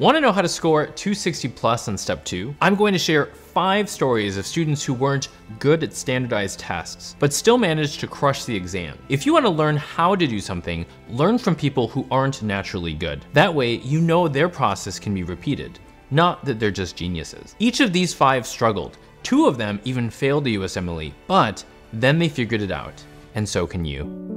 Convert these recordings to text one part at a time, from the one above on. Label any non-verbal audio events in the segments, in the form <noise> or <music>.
Want to know how to score 260 plus on step two? I'm going to share five stories of students who weren't good at standardized tests, but still managed to crush the exam. If you want to learn how to do something, learn from people who aren't naturally good. That way, you know their process can be repeated, not that they're just geniuses. Each of these five struggled. Two of them even failed the USMLE, but then they figured it out, and so can you.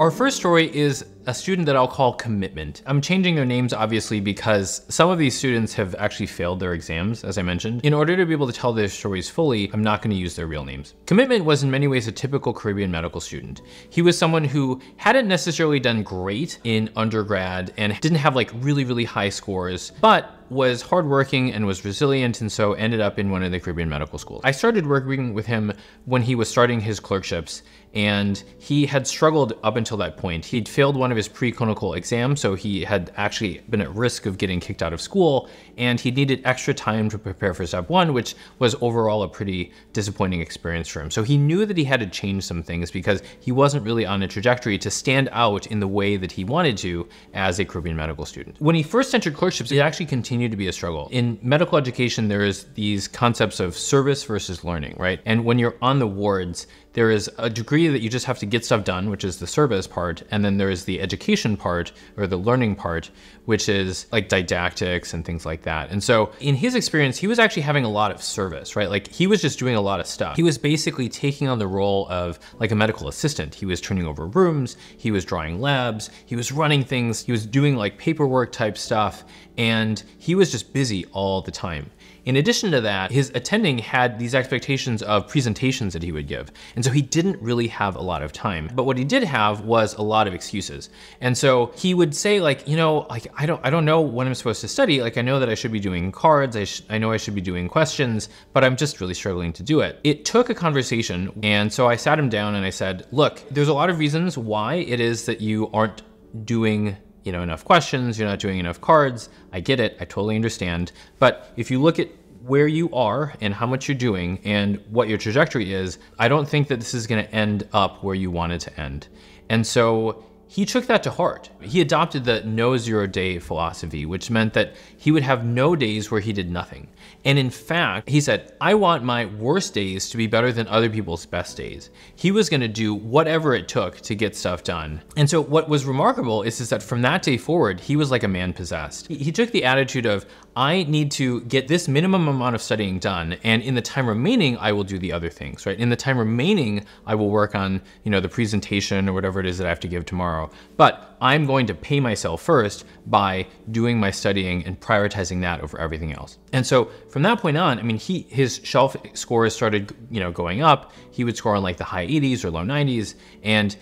Our first story is a student that I'll call Commitment. I'm changing their names obviously because some of these students have actually failed their exams, as I mentioned. In order to be able to tell their stories fully, I'm not gonna use their real names. Commitment was in many ways a typical Caribbean medical student. He was someone who hadn't necessarily done great in undergrad and didn't have like really, really high scores, but was hardworking and was resilient and so ended up in one of the Caribbean medical schools. I started working with him when he was starting his clerkships and he had struggled up until that point. He'd failed one of his preclinical exams, so he had actually been at risk of getting kicked out of school, and he needed extra time to prepare for step one, which was overall a pretty disappointing experience for him. So he knew that he had to change some things because he wasn't really on a trajectory to stand out in the way that he wanted to as a Caribbean medical student. When he first entered clerkships, it actually continued to be a struggle. In medical education, there is these concepts of service versus learning, right? And when you're on the wards, there is a degree that you just have to get stuff done, which is the service part, and then there is the education part or the learning part, which is like didactics and things like that. And so in his experience, he was actually having a lot of service, right? Like he was just doing a lot of stuff. He was basically taking on the role of like a medical assistant. He was turning over rooms, he was drawing labs, he was running things, he was doing like paperwork type stuff, and he was just busy all the time. In addition to that, his attending had these expectations of presentations that he would give. And so he didn't really have a lot of time. But what he did have was a lot of excuses. And so he would say like, you know, like I don't I don't know when I'm supposed to study. Like I know that I should be doing cards. I, I know I should be doing questions, but I'm just really struggling to do it. It took a conversation. And so I sat him down and I said, look, there's a lot of reasons why it is that you aren't doing you know, enough questions, you're not doing enough cards. I get it, I totally understand. But if you look at where you are and how much you're doing and what your trajectory is, I don't think that this is gonna end up where you want it to end. And so he took that to heart. He adopted the no zero day philosophy, which meant that he would have no days where he did nothing. And in fact, he said, I want my worst days to be better than other people's best days. He was gonna do whatever it took to get stuff done. And so what was remarkable is, is that from that day forward, he was like a man possessed. He, he took the attitude of, I need to get this minimum amount of studying done, and in the time remaining, I will do the other things, right? In the time remaining, I will work on, you know, the presentation or whatever it is that I have to give tomorrow. But I'm going to pay myself first by doing my studying and prioritizing that over everything else. And so from that point on, I mean, he his shelf scores started, you know, going up. He would score in like the high 80s or low 90s, and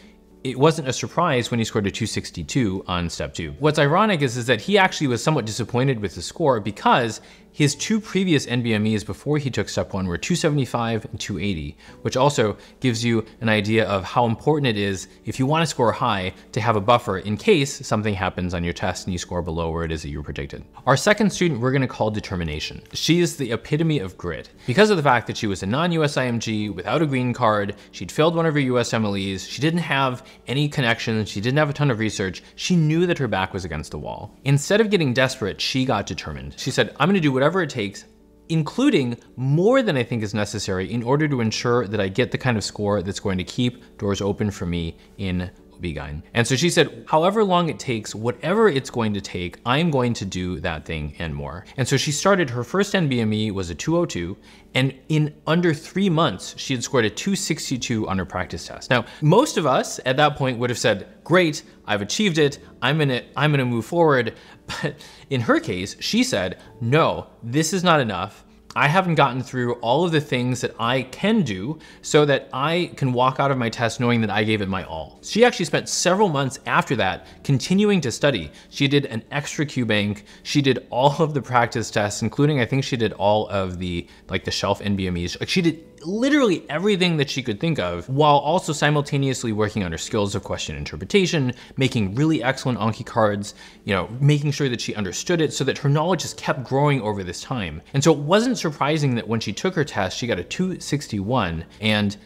it wasn't a surprise when he scored a 262 on step two. What's ironic is, is that he actually was somewhat disappointed with the score because his two previous NBMEs before he took step one were 275 and 280, which also gives you an idea of how important it is if you want to score high to have a buffer in case something happens on your test and you score below where it is that you predicted. Our second student we're going to call determination. She is the epitome of grit. Because of the fact that she was a non-USIMG without a green card, she'd failed one of her USMLEs, she didn't have any connections, she didn't have a ton of research, she knew that her back was against the wall. Instead of getting desperate, she got determined. She said, I'm going to do whatever whatever it takes, including more than I think is necessary in order to ensure that I get the kind of score that's going to keep doors open for me in OB-GYN. And so she said, however long it takes, whatever it's going to take, I'm going to do that thing and more. And so she started, her first NBME was a 202, and in under three months, she had scored a 262 on her practice test. Now, most of us at that point would have said, great, I've achieved it, I'm gonna, I'm gonna move forward. <laughs> But in her case, she said, no, this is not enough. I haven't gotten through all of the things that I can do so that I can walk out of my test knowing that I gave it my all. She actually spent several months after that continuing to study. She did an extra QBank. She did all of the practice tests, including I think she did all of the like the shelf NBMEs. Like she did literally everything that she could think of while also simultaneously working on her skills of question interpretation, making really excellent Anki cards, you know, making sure that she understood it so that her knowledge just kept growing over this time. And so it wasn't surprising that when she took her test, she got a 261 and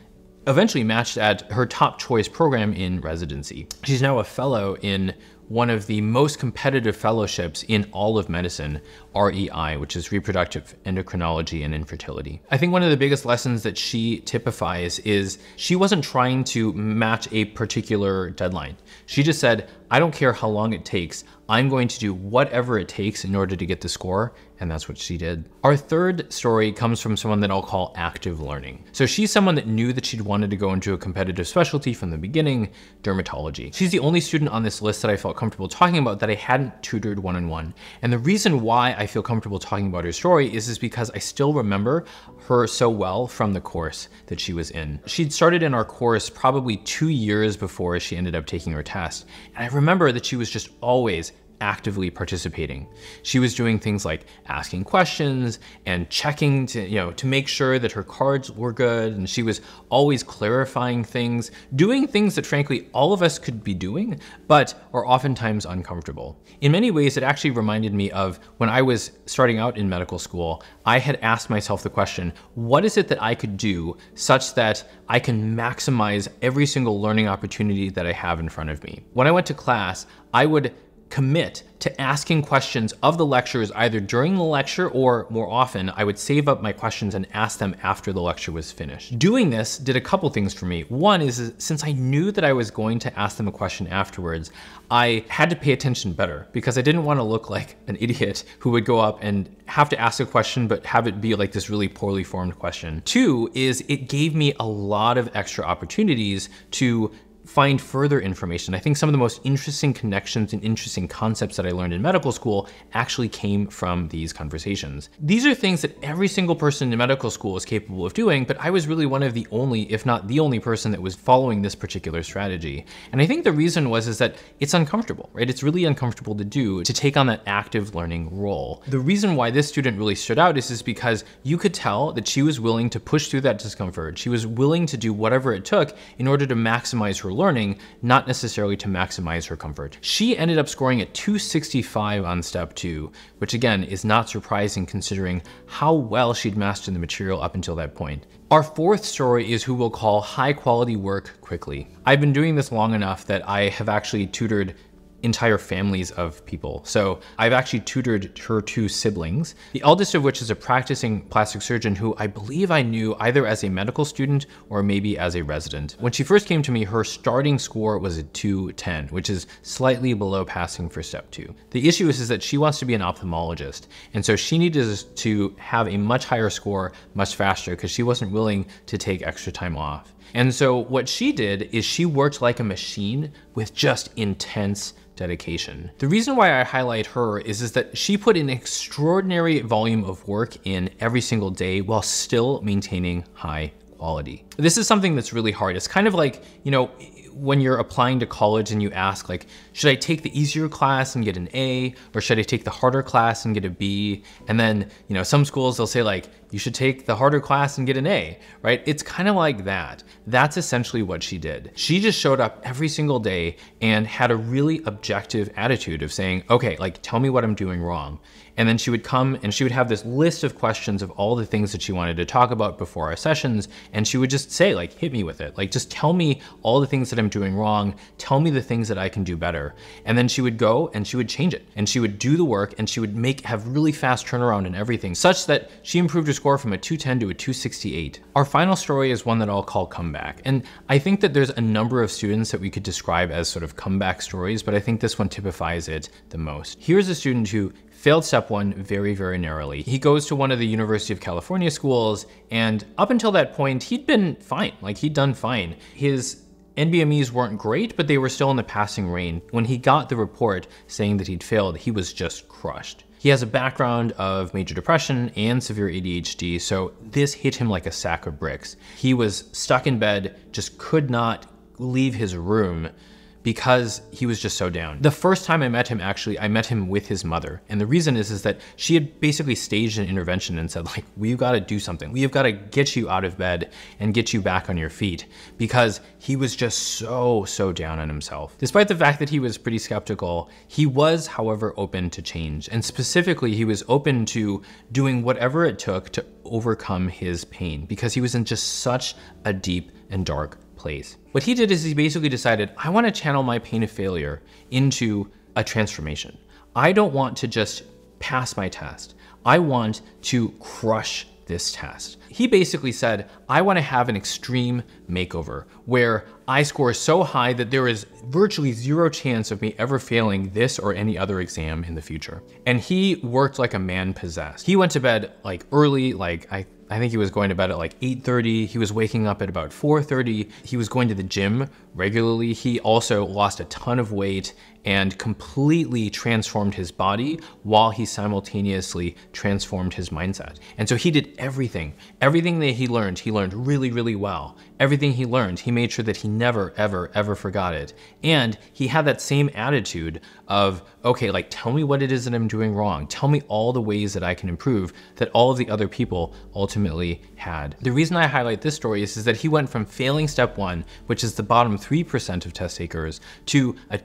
eventually matched at her top choice program in residency. She's now a fellow in one of the most competitive fellowships in all of medicine, REI, which is reproductive endocrinology and infertility. I think one of the biggest lessons that she typifies is she wasn't trying to match a particular deadline. She just said, I don't care how long it takes. I'm going to do whatever it takes in order to get the score, and that's what she did. Our third story comes from someone that I'll call active learning. So she's someone that knew that she'd wanted to go into a competitive specialty from the beginning, dermatology. She's the only student on this list that I felt comfortable talking about that I hadn't tutored one-on-one. -on -one. And the reason why I feel comfortable talking about her story is, is because I still remember her so well from the course that she was in. She'd started in our course probably two years before she ended up taking her test. And I remember that she was just always actively participating. She was doing things like asking questions and checking to, you know, to make sure that her cards were good. And she was always clarifying things, doing things that frankly all of us could be doing, but are oftentimes uncomfortable. In many ways, it actually reminded me of when I was starting out in medical school, I had asked myself the question, what is it that I could do such that I can maximize every single learning opportunity that I have in front of me? When I went to class, I would commit to asking questions of the lecturers either during the lecture or more often, I would save up my questions and ask them after the lecture was finished. Doing this did a couple things for me. One is since I knew that I was going to ask them a question afterwards, I had to pay attention better because I didn't want to look like an idiot who would go up and have to ask a question but have it be like this really poorly formed question. Two is it gave me a lot of extra opportunities to find further information. I think some of the most interesting connections and interesting concepts that I learned in medical school actually came from these conversations. These are things that every single person in medical school is capable of doing, but I was really one of the only, if not the only person that was following this particular strategy. And I think the reason was is that it's uncomfortable, right? It's really uncomfortable to do, to take on that active learning role. The reason why this student really stood out is, is because you could tell that she was willing to push through that discomfort. She was willing to do whatever it took in order to maximize her learning, not necessarily to maximize her comfort. She ended up scoring at 265 on step two, which again is not surprising considering how well she'd mastered the material up until that point. Our fourth story is who we'll call high quality work quickly. I've been doing this long enough that I have actually tutored entire families of people. So I've actually tutored her two siblings, the eldest of which is a practicing plastic surgeon who I believe I knew either as a medical student or maybe as a resident. When she first came to me, her starting score was a 210, which is slightly below passing for step two. The issue is, is that she wants to be an ophthalmologist. And so she needed to have a much higher score much faster because she wasn't willing to take extra time off. And so what she did is she worked like a machine with just intense dedication. The reason why I highlight her is, is that she put an extraordinary volume of work in every single day while still maintaining high quality. This is something that's really hard. It's kind of like, you know, when you're applying to college and you ask like, should I take the easier class and get an A or should I take the harder class and get a B? And then, you know, some schools they'll say like, you should take the harder class and get an A, right? It's kind of like that. That's essentially what she did. She just showed up every single day and had a really objective attitude of saying, okay, like tell me what I'm doing wrong. And then she would come and she would have this list of questions of all the things that she wanted to talk about before our sessions. And she would just say like, hit me with it. Like, just tell me all the things that I'm doing wrong. Tell me the things that I can do better. And then she would go and she would change it and she would do the work and she would make, have really fast turnaround and everything such that she improved her score from a 210 to a 268. Our final story is one that I'll call comeback. And I think that there's a number of students that we could describe as sort of comeback stories, but I think this one typifies it the most. Here's a student who failed step one very, very narrowly. He goes to one of the University of California schools, and up until that point, he'd been fine. Like, he'd done fine. His NBMEs weren't great, but they were still in the passing range. When he got the report saying that he'd failed, he was just crushed. He has a background of major depression and severe ADHD, so this hit him like a sack of bricks. He was stuck in bed, just could not leave his room because he was just so down. The first time I met him, actually, I met him with his mother. And the reason is, is that she had basically staged an intervention and said like, we've got to do something. We've got to get you out of bed and get you back on your feet because he was just so, so down on himself. Despite the fact that he was pretty skeptical, he was, however, open to change. And specifically, he was open to doing whatever it took to overcome his pain because he was in just such a deep and dark place. What he did is he basically decided, I want to channel my pain of failure into a transformation. I don't want to just pass my test. I want to crush this test. He basically said, I want to have an extreme makeover where I score so high that there is virtually zero chance of me ever failing this or any other exam in the future. And he worked like a man possessed. He went to bed like early, like I I think he was going to bed at like 8.30. He was waking up at about 4.30. He was going to the gym regularly. He also lost a ton of weight and completely transformed his body while he simultaneously transformed his mindset. And so he did everything. Everything that he learned, he learned really, really well. Everything he learned, he made sure that he never, ever, ever forgot it. And he had that same attitude of, okay, like tell me what it is that I'm doing wrong. Tell me all the ways that I can improve that all of the other people ultimately had. The reason I highlight this story is, is that he went from failing step one, which is the bottom 3% of test takers, to a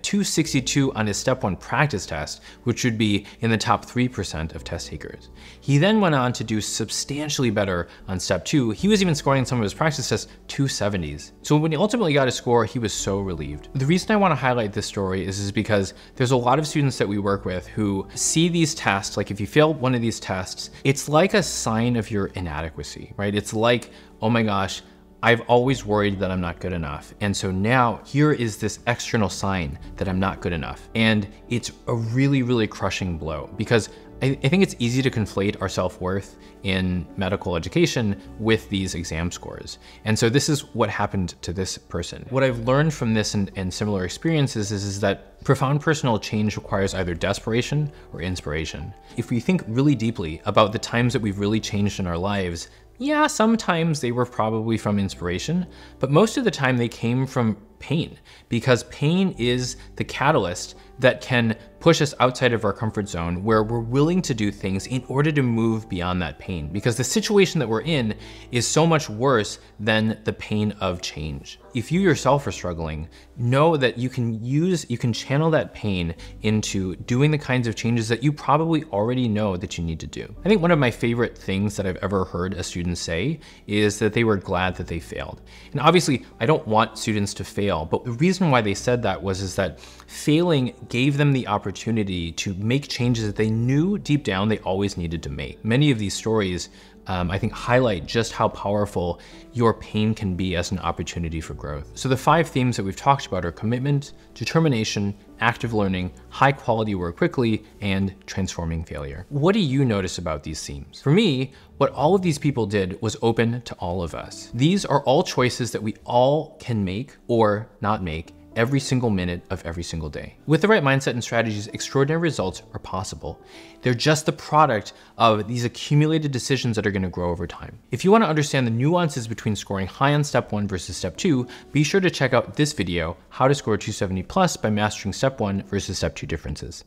262 on his step one practice test, which would be in the top 3% of test takers. He then went on to do substantially better on step two. He was even scoring some of his practice tests 270s. So when he ultimately got his score, he was so relieved. The reason I want to highlight this story is, is because there's a lot of students that we work with who see these tests, like if you fail one of these tests, it's like a sign of your inadequacy, right? It's like, oh my gosh, I've always worried that I'm not good enough. And so now here is this external sign that I'm not good enough. And it's a really, really crushing blow because I, think it's easy to conflate our self-worth in medical education with these exam scores. And so this is what happened to this person. What I've learned from this and, and similar experiences is, is that profound personal change requires either desperation or inspiration. If we think really deeply about the times that we've really changed in our lives, yeah, sometimes they were probably from inspiration, but most of the time they came from pain because pain is the catalyst that can push us outside of our comfort zone where we're willing to do things in order to move beyond that pain because the situation that we're in is so much worse than the pain of change. If you yourself are struggling, know that you can use, you can channel that pain into doing the kinds of changes that you probably already know that you need to do. I think one of my favorite things that I've ever heard a student say is that they were glad that they failed. And obviously I don't want students to fail, but the reason why they said that was is that failing gave them the opportunity to make changes that they knew deep down they always needed to make. Many of these stories um, I think highlight just how powerful your pain can be as an opportunity for growth. So the five themes that we've talked about are commitment, determination, active learning, high quality work quickly, and transforming failure. What do you notice about these themes? For me, what all of these people did was open to all of us. These are all choices that we all can make or not make every single minute of every single day. With the right mindset and strategies, extraordinary results are possible. They're just the product of these accumulated decisions that are gonna grow over time. If you wanna understand the nuances between scoring high on step one versus step two, be sure to check out this video, how to score 270 plus by mastering step one versus step two differences.